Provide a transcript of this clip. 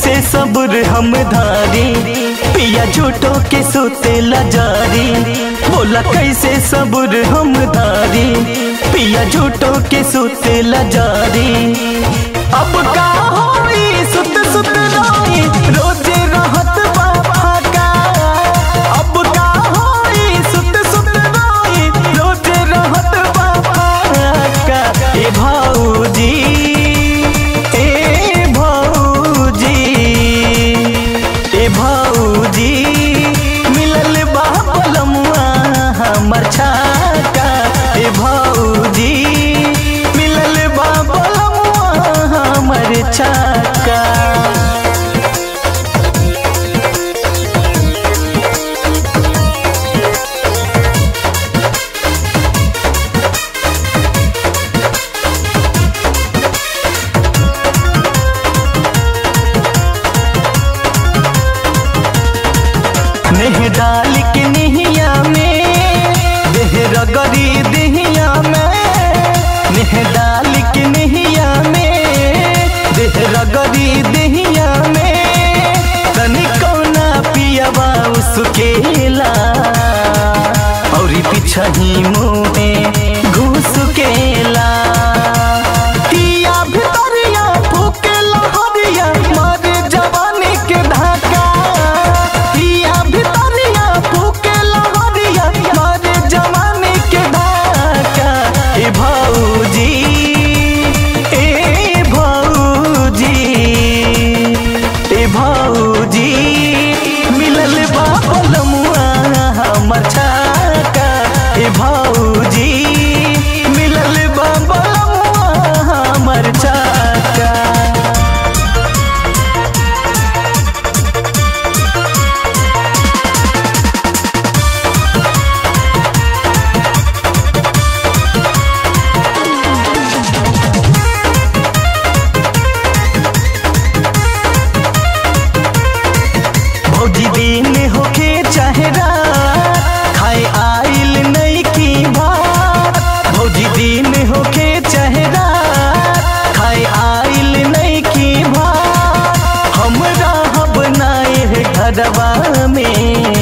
कैसे सब्र हम धारी। पिया झूठो के सोते जारी। बोला कैसे सब्र हम धारी। पिया झूठो के सोते जारी। हमर छाका ए भाऊजी मिलल बा पलमुआ हमर छाका। डाल मुँहे घुस केला पिया भितरिया फूकेला हरिया मारे जवानी के धाका पिया भितरिया फूकेला हरिया मारे जवानी के धाका ए भाऊजी ए भाऊजी मिलल बा हमर भौजी दिन होके चाहे रात खाए आइल नहीं की बात। भौजी दिन होके चाहे रात खाए आइल नहीं की बात। हमरा बनाए घरवा में।